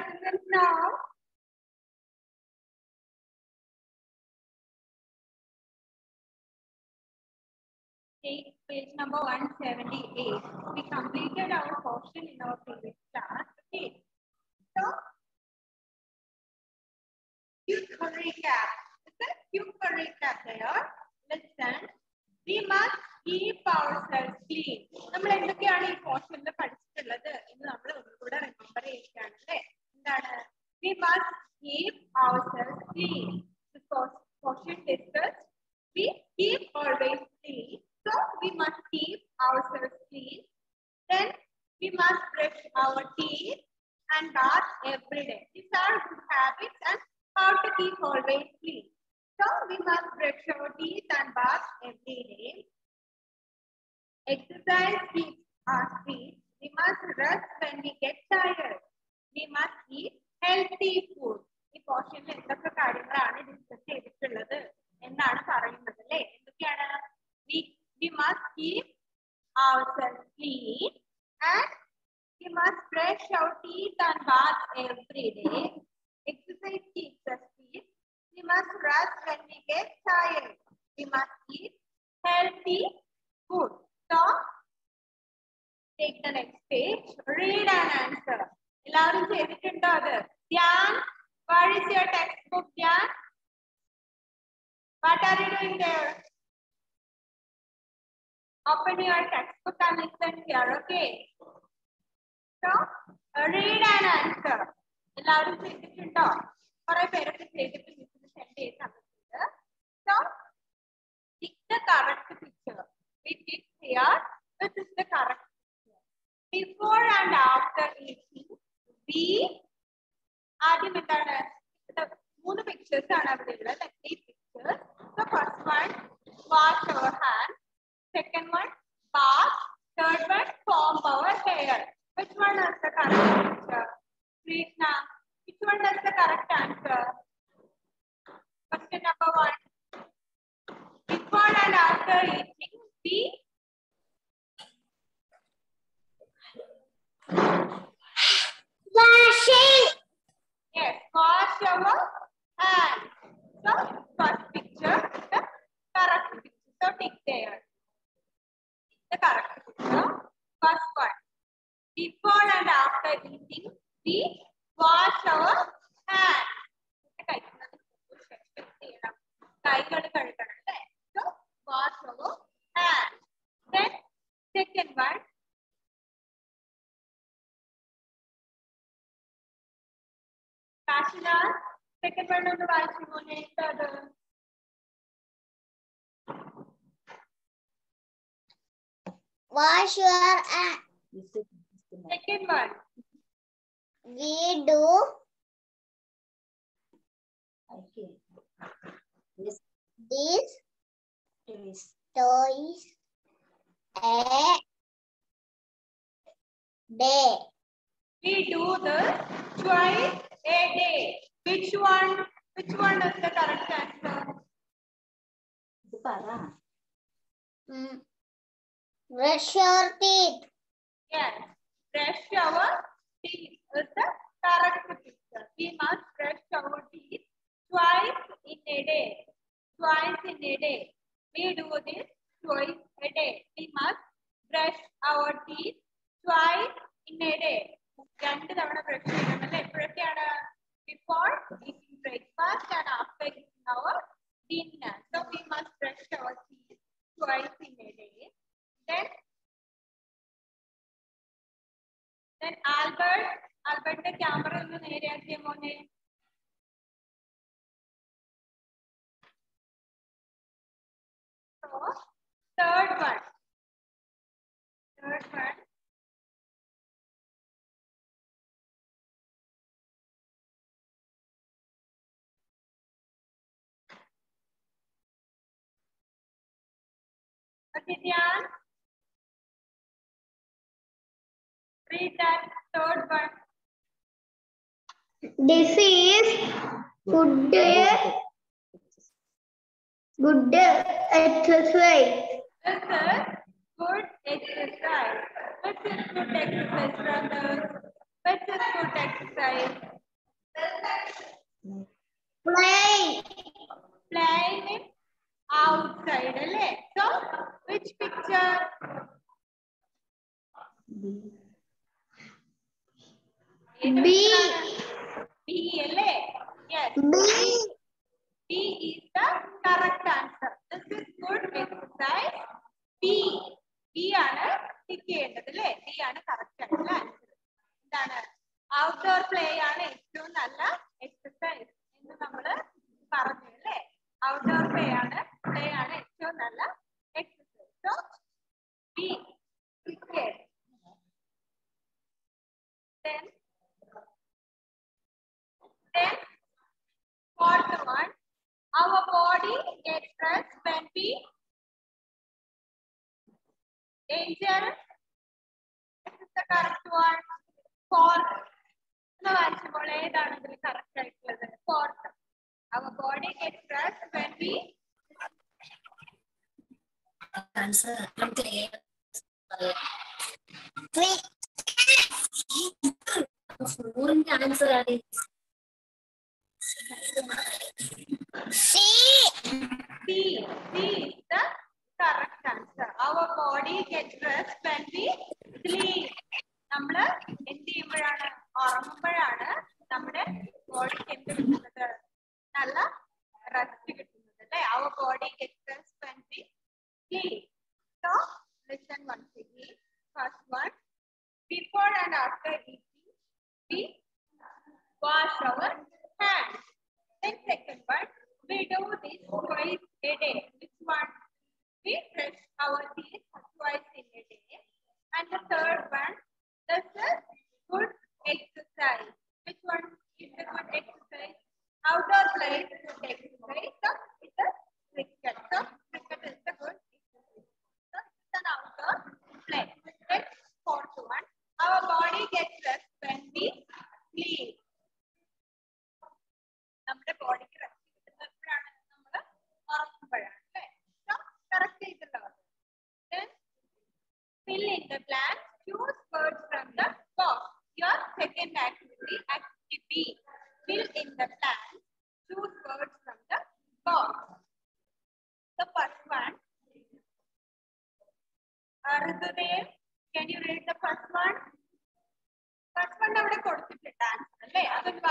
attendance now. Take page number 178. We completed our portion in our previous class. Okay. So, quick recap. It's a quick recap there. Listen. We must keep ourselves clean. നമ്മൾ എന്തൊക്കെയാണ് ഈ പോർഷനിൽ പഠിച്ചിട്ടുള്ളത് എന്ന് നമ്മൾ ഒന്നുകൂടെ remember ചെയ്യുകയാണ് അല്ലേ we must keep ourselves clean. Because caution discussed, we keep always clean. So we must keep ourselves clean. Then we must brush our teeth and bath every day. These are good habits and how to keep always clean. So we must brush our teeth and bath every day. Exercise keeps our feet. We must rest when we get tired. We must eat healthy food. ഈ പോർഷനിൽ എന്തൊക്കെ കാര്യങ്ങളാണ് discuss ചെയ്തിട്ടുള്ളത് എന്നാണ് പറയുന്നത് അല്ലേ എന്തൊക്കെയാണ് we we must keep ourselves clean and we must brush our teeth and bath every day. Exercise keeps us fit. We must rest when we get tired. We must eat healthy food. So, take the next page. Read and answer. എല്ലാവരും ചെയ്തിട്ടുണ്ടോ അത് Dhyan your textbook Dhyan you doing there open your textbook and listen here okay so read and answer എല്ലാവരും ചെയ്തിട്ടുണ്ടോ കുറെ പേരൊക്കെ ചെയ്തിട്ട് മിസ്സിന് send ചെയ്ത് തന്നിട്ടുണ്ട് pick the correct picture we pick here this is the correct picture before and after eating we ആദ്യം എന്താണ് ഇത് മൂന്ന് പിക്ചേഴ്സ് ആണ് അവിടെ ഉള്ളത് three pictures so first one കൈകൾ കഴുകണം അല്ലേ So, wash our hands. Then, second one. കാശിന second one ഒന്ന് വായിച്ചു മോനെ എന്താണ് Wash your hands. Second one We do This toys a day. we do this twice a day. Which one? Which one is the correct answer? Mm. Brush your teeth. yes. Brush our teeth. Is the correct picture we must brush our teeth twice in a day twice in a day we do this twice a day we must brush our teeth twice in a day രണ്ട് തവണ brush ചെയ്യണം അല്ലേ എപ്പോഴൊക്കെയാണ് before eating breakfast and after eating our dinner so we must brush our teeth twice in a day then then Albert ആൽബർട്ടിന്റെ camera ഒന്ന് നേരെയാക്കിയ മോനെ So, third one. Third one. Okay, Dhyan. Read that third one. This is good Good exercise. Okay. Good exercise. What's a good exercise, brothers? What's a good exercise? Play. Play means outside. Right? So, which picture? B. B. B. Yes. B. B is the correct answer. This is good exercise. B. B ആണ് tick ചെയ്യേണ്ടത് അല്ലേ B ആണ് correct ആയിട്ടുള്ള answer എന്താണ് outdoor play ആണ് ഏറ്റവും നല്ല exercise എന്ന് നമ്മൾ പറഞ്ഞു അല്ലേ ഔട്ട്ഡോർ പ്ലേ ആണ് പ്ലേ ആണ് ഏറ്റവും നല്ല exercise so B cricket then then fourth one our body gets stressed when we angel this is the correct one fourth എന്ന് വായിച്ചപ്പോൾ ഏതാണ് ഇതിൽ കറക്റ്റ് ആയിട്ടുള്ളത് fourth our body gets stressed when we answer നമുക്ക് ഫോറിന്റെ ആൻസർ ആണ് C. C. C is the correct answer. Our body gets rest when we. നമ്മൾ എന്ത് ചെയ്യുമ്പോഴാണ് ഉറങ്ങുമ്പോഴാണ് നമ്മുടെ ബോഡിക്ക് എന്ത് കിട്ടുന്നത് നല്ല റെസ്റ്റ് കിട്ടുന്നത് അല്ലേ body gets rest when we sleep. So listen once again. First one, before and after eating, we wash our hands. Then second one, we do this twice a day. Which one? We brush our teeth twice in a day. And the third one, this is good exercise. Which one is a good exercise? Outdoor play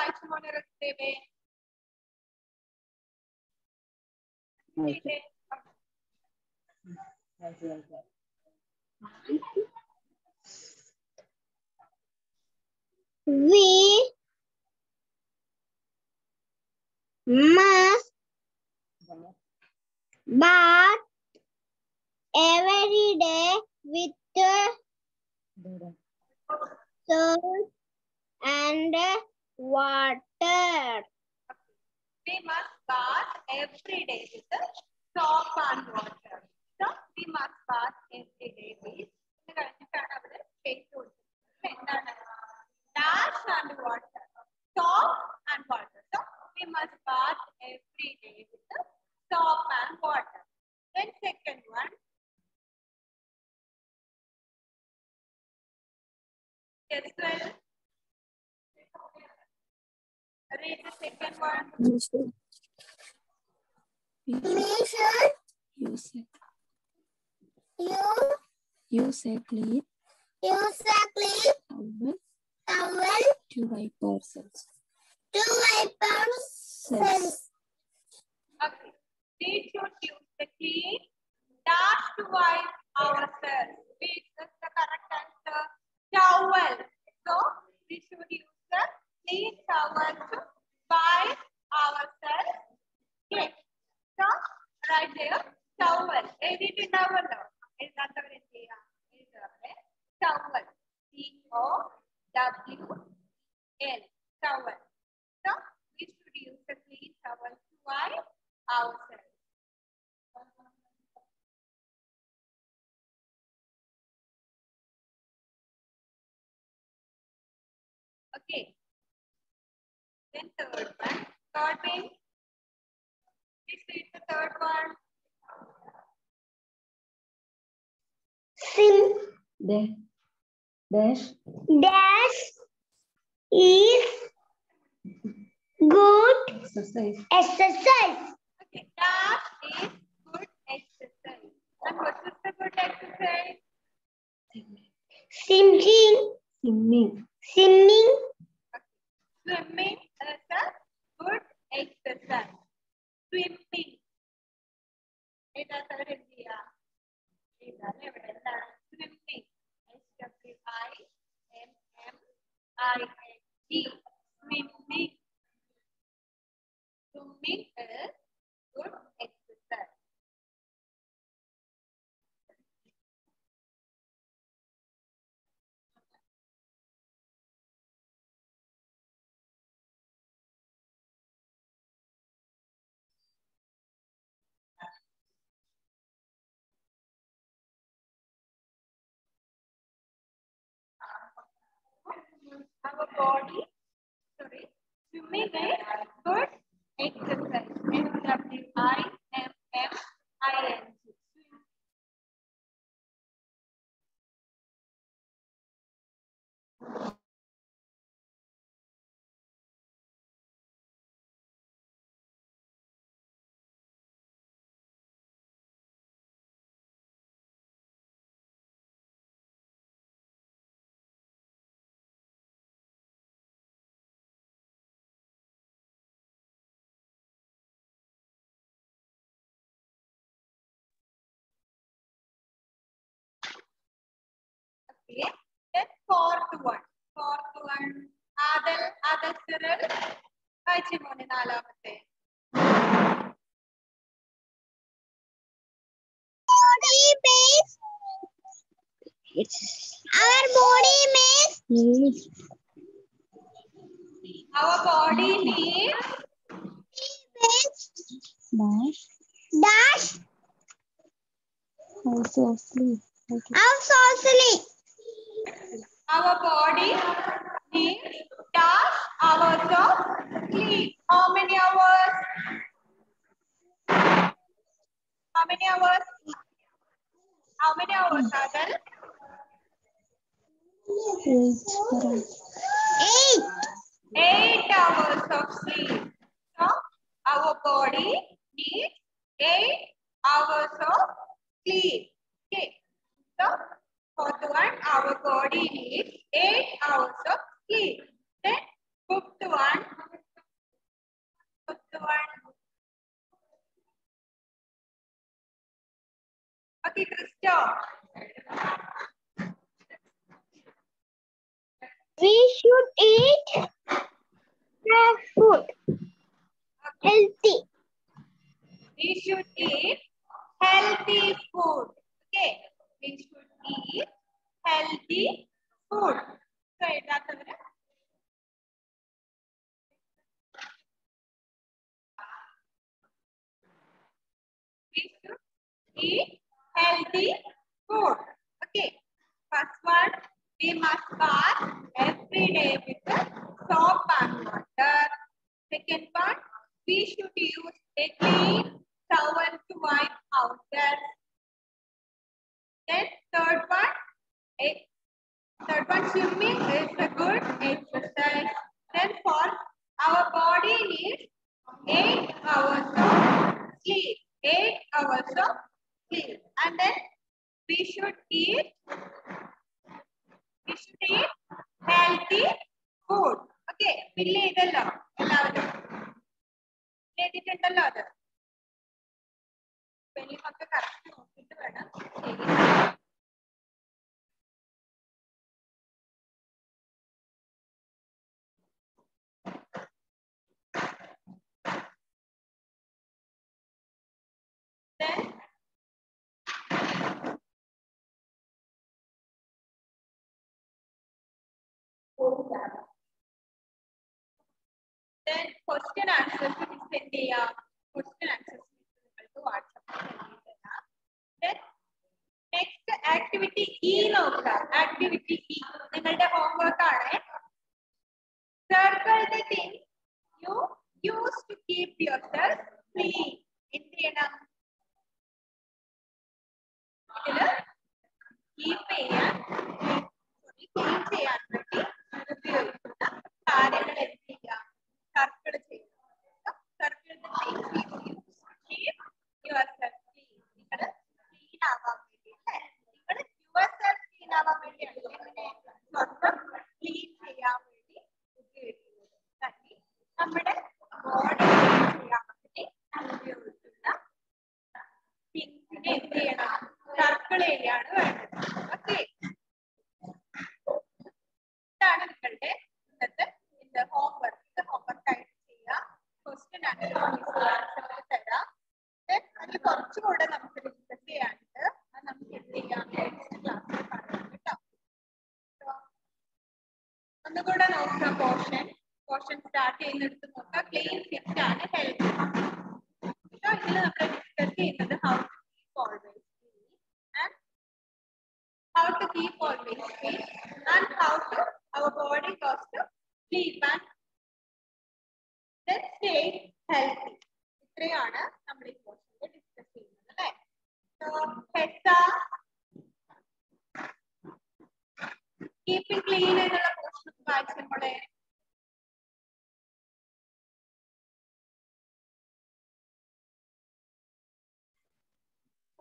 ಕಾಯಿಸಿಕೊಂಡಿರುತ್ತೇವೆ We must bath every day with the soap and water. we must bath every day with the soap and water. So we must bath every day with ഇത് കഴിഞ്ഞിട്ടാണ് അവിടെ space കൊടുത്തിട്ടുള്ളത് You should. You, you say, use, you say clean use a clean towel towel to wipe ourselves. to Selves. ourselves. Okay. We should use the clean dash to wipe ourselves. Which is the correct answer? Towel. sin dash dash dash is good exercise exercise okay dash is good exercise and what is the good exercise swimming swimming swimming swimming is a good exercise swimming it is a good दिया swimming. Swimming is Our body, sorry, swimming is good exercise. S Okay. Then fourth one. Fourth one. Adel, Adel Cyril. വായിച്ചു മോനെ നാലാമത്തെ. Body means our body means Needs. Our body needs means Dash. dash Also sleep. Okay. house socially. our body needs dash hours of sleep. How many hours? How many hours? How many hours, Adel? Eight. Eight. Eight hours of sleep. So our body needs eight hours of sleep. Okay. So fourth one, our body needs eight hours of sleep. Then fifth one, fifth one. Okay, Christo. We should eat food. Healthy. We should eat healthy food. Okay. eat healthy food. So, ಇದಾತಂದ್ರೆ we should eat healthy food. Okay. First one, we must bath every day with soap and water. Second one, we should use a clean towel to wipe out their Then third one, a third one, swimming is a good exercise. Then fourth, our body needs eight hours of sleep. Eight hours of sleep. And then we should eat we should eat healthy food. Okay, fill ചെയ്തല്ലോ എല്ലാവരും Fill ചെയ്തിട്ടുണ്ടല്ലോ അത് spelling correct നോക്കിയിട്ട് വേണം ചെയ്യാൻ question answers send ചെയ്യാം question answers നിങ്ങൾക്ക് വാട്സാപ്പിൽ സെൻഡ് ചെയ്തേക്കാം then next activity E നോക്കുക activity E നിങ്ങളുടെ homework ആണ് circle the thing you use to keep yourself clean എന്ത്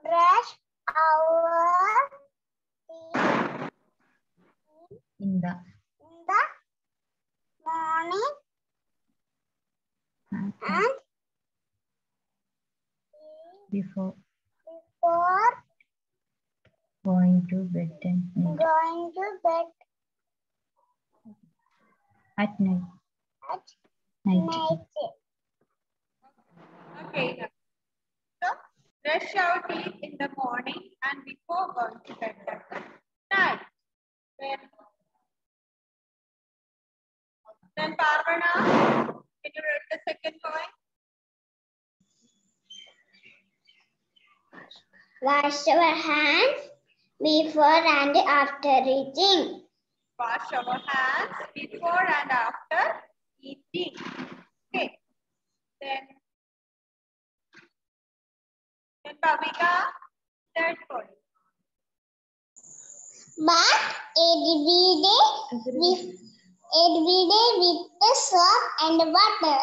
Brush our teeth in the, in the morning and, and before before going to bed and going to bed at night. at Night. night. Okay. So brush our teeth in the morning and before going to bed at night. Then, then Parvana, can you read the second point? Wash our hands before and after eating. Wash our hands before and after eating. Okay. Then, then Bhavika, third point. But every day with every day with the soap and water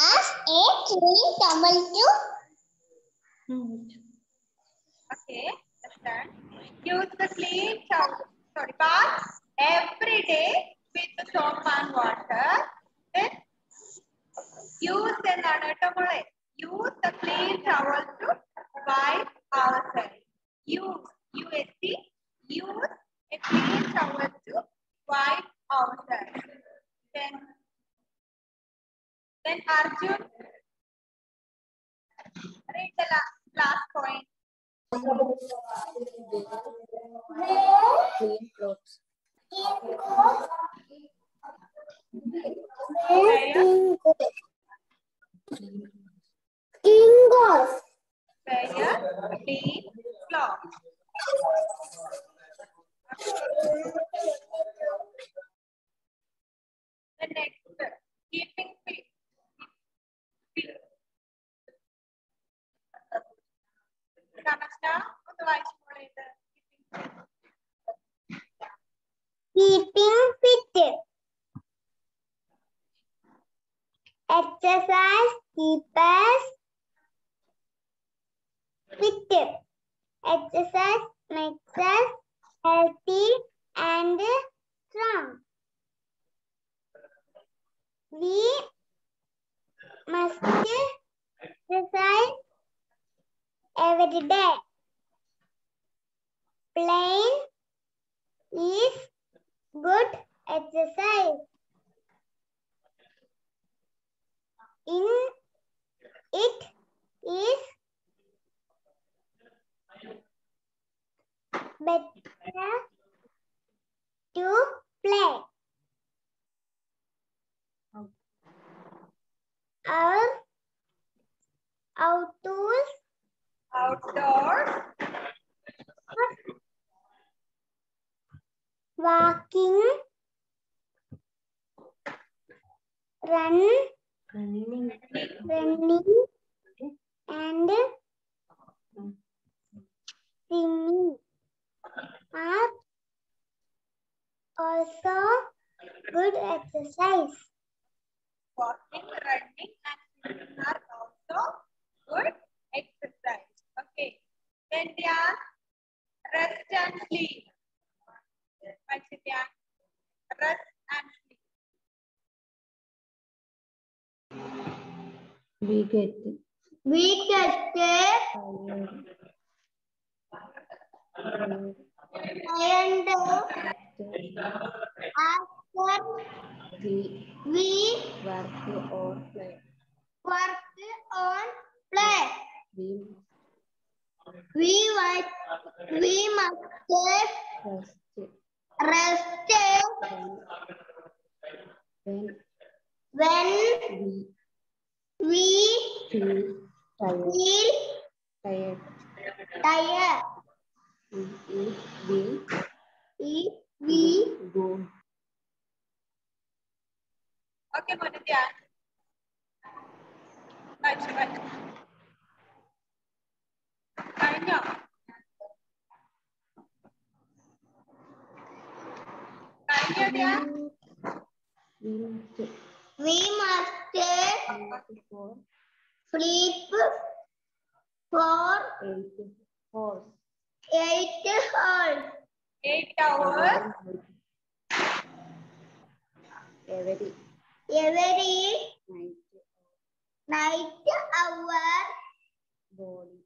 as a clean towel to Okay, understand. Use the clean towel. Sorry, bath every day with soap and water, then use an anatomole. Use the clean towel to wipe ourselves. Use, USC, use a clean towel to wipe ourselves. Then, then Arjun, read the last, last point. Clean clothes. Kingos. Wear clean cloth. The next, keeping fit. Connect ഒന്ന് വായിച്ചു മോളെ Keeping fit. Exercise keeps us fit. Exercise makes us healthy and strong. We must exercise every day. Playing is good exercise. In it is better to play. Our outdoors outdoors walking, run, Running. running, and swimming are also good exercise. walking, running, and swimming are also good exercise. Okay. Then Dhyan, rest and sleep. It? And sleep. We get We get tired. and after We we work or play. work on play. We We we must take rest rest when, when we feel tired, feel tired. tired. If we If we go Okay, Madhya. Bye, bye. Bye, കഴിഞ്ഞോ We must sleep for eight hours. Eight hours. Eight hours. Every. Every. Night. Night hour. Body.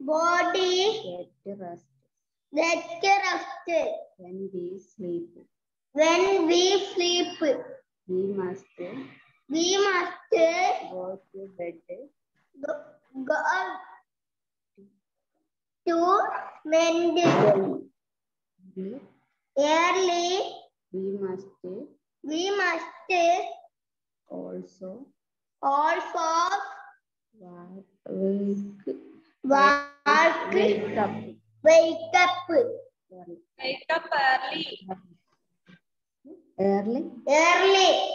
Body. Get rest. Get rest. When we sleep. When we sleep, We must we must go to bed. go, go to mend we early. we must We must also also wa- wake work, wake up. wake up. Wake up early early early.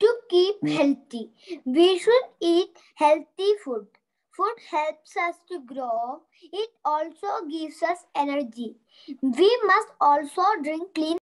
To keep healthy, we should eat healthy food. Food helps us to grow. It also gives us energy. We must also drink clean